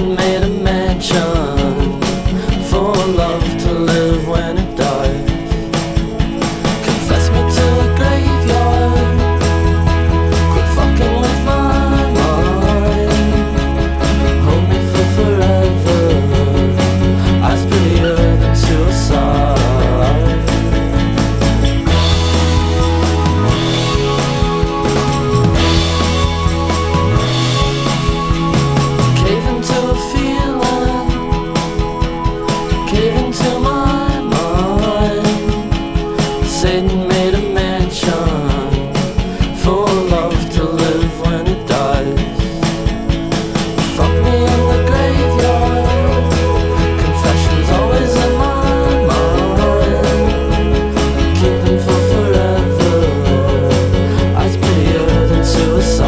man. suicide